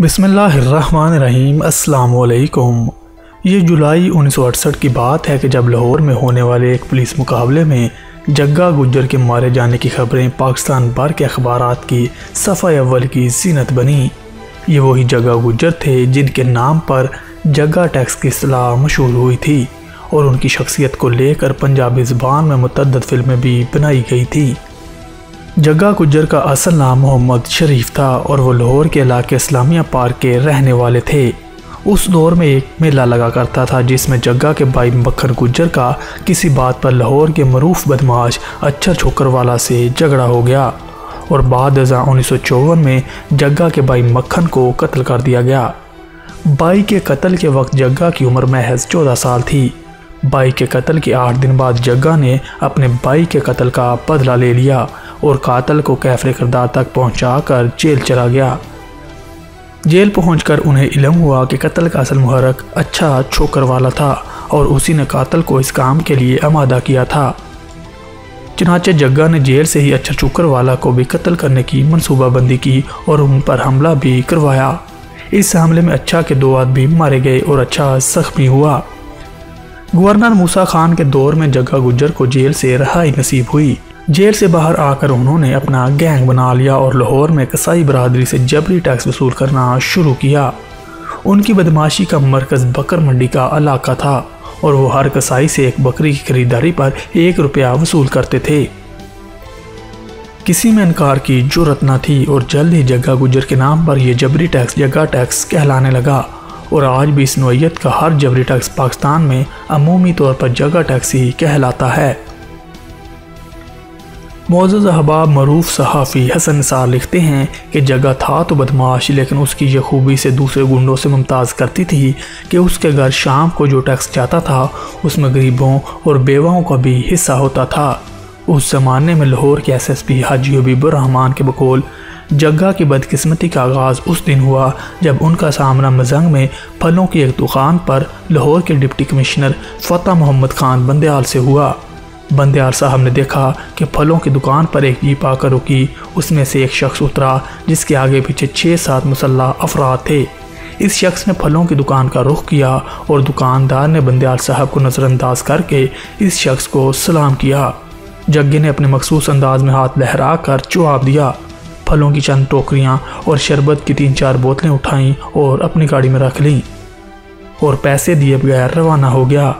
बिसमीम असलकुम ये जुलाई 1968 की बात है कि जब लाहौर में होने वाले एक पुलिस मुकाबले में जग्गा गुज्जर के मारे जाने की खबरें पाकिस्तान भर के अखबार की सफ़ा अव्वल की जीनत बनी। ये वही जग्गा गुज्जर थे जिनके नाम पर जग्गा टैक्स की असलाह मशहूर हुई थी और उनकी शख्सियत को लेकर पंजाबी ज़बान में मुतद फ़िल्में भी बनाई गई थी। जग्गा गुजर का असल नाम मोहम्मद शरीफ था और वो लाहौर के इलाके इस्लामिया पार्क के रहने वाले थे। उस दौर में एक मेला लगा करता था, जिसमें जग्गा के भाई मक्खन गुजर का किसी बात पर लाहौर के मरूफ बदमाश अच्चर छोकर वाला से झगड़ा हो गया और बाद उन्नीस सौ चौवन में जग्गा के भाई मक्खन को कत्ल कर दिया गया। बाई के कत्ल के वक्त जग्गा की उम्र महज चौदह साल थी। बाई के कत्ल के आठ दिन बाद जग्गा ने अपने बाई के कत्ल का बदला ले लिया और कातल को कैफरे करदार तक पहुँचा कर जेल चला गया। जेल पहुंचकर उन्हें इलम हुआ कि कत्ल का असल मुहरक अच्छा छोकर वाला था और उसी ने कातल को इस काम के लिए आमादा किया था। चनाचे जग्गा ने जेल से ही अच्छा चुकर वाला को भी कत्ल करने की मनसूबाबंदी की और उन पर हमला भी करवाया। इस हमले में अच्छा के दो आदमी मारे गए और अच्छा जख्मी हुआ। गवर्नर मूसा खान के दौर में जग्गा गुजर को जेल से रहाई नसीब हुई। जेल से बाहर आकर उन्होंने अपना गैंग बना लिया और लाहौर में कसाई बरदरी से जबरी टैक्स वसूल करना शुरू किया। उनकी बदमाशी का मरकज़ बकर मंडी का इलाका था और वो हर कसाई से एक बकरी की खरीदारी पर एक रुपया वसूल करते थे। किसी में इनकार की ज़रूरत न थी और जल्द ही जगह गुजर के नाम पर यह जबरी टैक्स जगह टैक्स कहलाने लगा और आज भी इस नोयत का हर जबरी टैक्स पाकिस्तान में अमूमी तौर पर जगह टैक्स ही कहलाता है। मोज़ अहबाब मरूफ सहाफ़ी हसन सार लिखते हैं कि जगह था तो बदमाश, लेकिन उसकी यह खूबी से दूसरे गुंडों से मुमताज़ करती थी कि उसके घर शाम को जो टैक्स जाता था, उसमें गरीबों और बेवाओं का भी हिस्सा होता था। उस ज़माने में लाहौर के S S P Haji Habiburrahman के बकौल जग्गा की बदकिस्मती का आगाज़ उस दिन हुआ, जब उनका सामना मजंग में फलों की एक दुकान पर लाहौर के डिप्टी कमिश्नर फ़तेह मोहम्मद खान बंदयाल से हुआ। बंदयाल साहब ने देखा कि फलों की दुकान पर एक जीप आकर रुकी। उसमें से एक शख्स उतरा, जिसके आगे पीछे छः सात मुसल्ह अफराद थे। इस शख्स ने फलों की दुकान का रुख किया और दुकानदार ने बंदयाल साहब को नज़रअंदाज करके इस शख्स को सलाम किया। जग्गे ने अपने मखसूस अंदाज में हाथ लहरा कर जवाब दिया, फलों की चंद टोकरियाँ और शरबत की तीन चार बोतलें उठाईं और अपनी गाड़ी में रख लीं और पैसे दिए बगैर रवाना हो गया।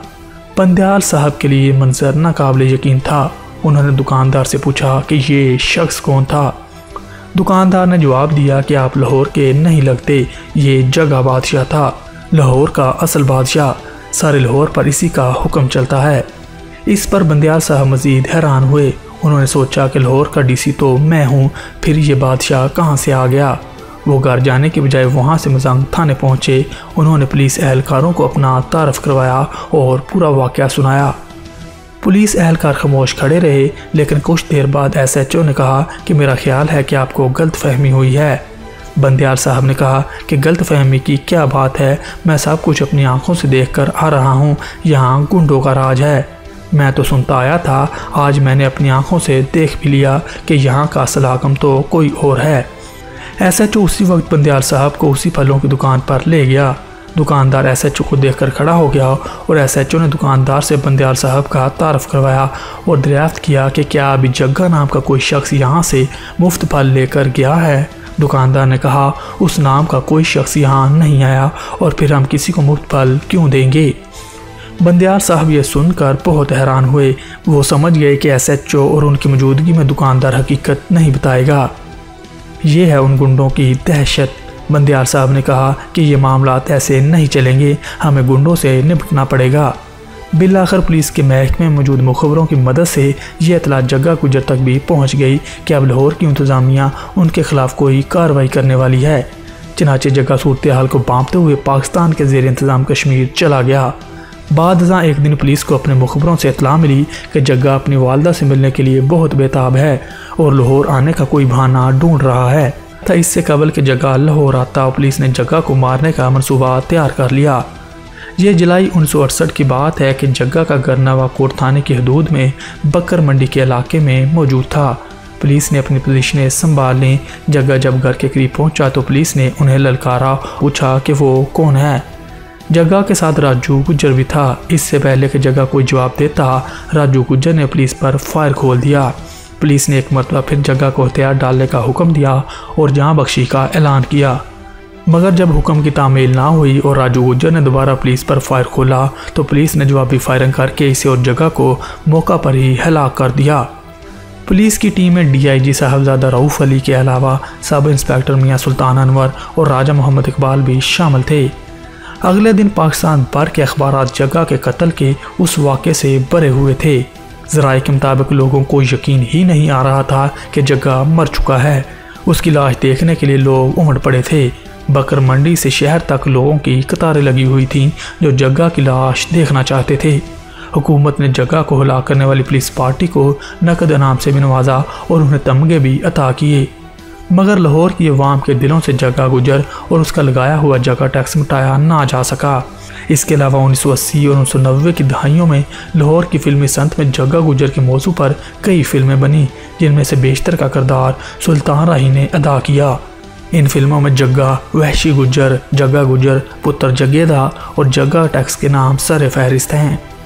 बंदयाल साहब के लिए मंजर नाकबिल यकीन था। उन्होंने दुकानदार से पूछा कि ये शख्स कौन था? दुकानदार ने जवाब दिया कि आप लाहौर के नहीं लगते, ये जगह बादशाह था, लाहौर का असल बादशाह। सारे लाहौर पर इसी का हुक्म चलता है। इस पर बंदयाल साहब मज़ीद हैरान हुए। उन्होंने सोचा कि लाहौर का डीसी तो मैं हूँ, फिर ये बादशाह कहाँ से आ गया? वो घर जाने के बजाय वहाँ से मजांग थाने पहुँचे। उन्होंने पुलिस एहलकारों को अपना तारफ़ करवाया और पूरा वाक़ सुनाया। पुलिस एहलकार खामोश खड़े रहे, लेकिन कुछ देर बाद एस एच ओ ने कहा कि मेरा ख्याल है कि आपको गलत फहमी हुई है। बंदयाल साहब ने कहा कि गलत फहमी की क्या बात है? मैं सब कुछ अपनी आँखों से देख कर आ रहा हूँ। यहाँ गुंडों का राज है। मैं तो सुनता आया था, आज मैंने अपनी आँखों से देख भी लिया कि यहाँ का असलाकम तो कोई और है। एस एच ओ उसी वक्त बंदयाल साहब को उसी फलों की दुकान पर ले गया। दुकानदार एस एच ओ को देख कर खड़ा हो गया और एस एच ओ ने दुकानदार से बंदयाल साहब का तारफ़ करवाया और दरियाफ्त किया कि क्या अभी जग्गा नाम का कोई शख्स यहाँ से मुफ़्त फल लेकर गया है। दुकानदार ने कहा, उस नाम का कोई शख्स यहाँ नहीं आया और फिर हम किसी को मुफ़्त फल क्यों देंगे? बंदयाल साहब ये सुनकर बहुत हैरान हुए। वो समझ गए कि एस एच ओ और उनकी मौजूदगी में दुकानदार हकीकत नहीं बताएगा। ये है उन गुंडों की दहशत। बंदियार साहब ने कहा कि ये मामला ऐसे नहीं चलेंगे, हमें गुंडों से निपटना पड़ेगा। बिल आखिर पुलिस के महकमे में मौजूद मुखबरों की मदद से ये इतला जगह गुजर तक भी पहुँच गई कि अब लाहौर की इंतज़ामिया उनके खिलाफ कोई कार्रवाई करने वाली है। चनाचे जगह सूरत हाल को बांपते हुए पाकिस्तान के जेर इंतज़ाम कश्मीर चला गया। बाद एक दिन पुलिस को अपने मुखबरों से इतला मिली कि जग्गा अपनी वालदा से मिलने के लिए बहुत बेताब है और लाहौर आने का कोई बहाना ढूंढ रहा है। था इससे कबल के जगह लाहौर आता पुलिस ने जगह को मारने का मनसूबा तैयार कर लिया। ये जुलाई उन्नीस सौ अड़सठ की बात है कि जग्गा का घर नवाकोट थाने की हदूद में बकर मंडी के इलाके में मौजूद था। पुलिस ने अपनी पोजीशनें संभाल ली। जगह जब घर के करीब पहुँचा तो पुलिस ने उन्हें ललकारा, पूछा कि वो कौन है? जगह के साथ राजू गुज्जर भी था। इससे पहले कि जगह कोई जवाब देता, राजू गुज्जर ने पुलिस पर फायर खोल दिया। पुलिस ने एक मरतबा फिर जगह को हथियार डालने का हुक्म दिया और जहाँ बख्शी का ऐलान किया। मगर जब हुक्म की तामील ना हुई और राजू गुज्जर ने दोबारा पुलिस पर फायर खोला तो पुलिस ने जवाबी फायरिंग करके इसे और जगह को मौका पर ही हलाक कर दिया। पुलिस की टीम में डीआईजी साहबजादा रऊफ़ अली के अलावा सब इंस्पेक्टर मियाँ सुल्तान अनवर और राजा मोहम्मद इकबाल भी शामिल थे। अगले दिन पाकिस्तान भर के अखबार जगह के कत्ल के उस वाक़े से भरे हुए थे। जराए के मुताबिक लोगों को यकीन ही नहीं आ रहा था कि जगह मर चुका है। उसकी लाश देखने के लिए लोग उमड़ पड़े थे। बकर मंडी से शहर तक लोगों की कतारें लगी हुई थीं, जो जग्गा की लाश देखना चाहते थे। हुकूमत ने जगह को हिला करने वाली पुलिस पार्टी को नकद इनाम से भी नवाजा और उन्हें तमगे भी अता किए। मगर लाहौर की अवाम के दिलों से जगह गुजर और उसका लगाया हुआ जगह टैक्स मिटाया ना जा सका। इसके अलावा उन्नीस सौ अस्सी और उन्नीस सौ नब्बे की दहाइयों में लाहौर की फिल्मी संत में जगह गुजर के मौजू पर कई फ़िल्में बनी, जिनमें से बेशतर का करदार सुल्तान राही ने अदा किया। इन फ़िल्मों में जग्गा वहशी गुजर जग्गा गुजर, पुत्र जगेदा और जग्गा टैक्स के नाम सर फहरिस्त हैं।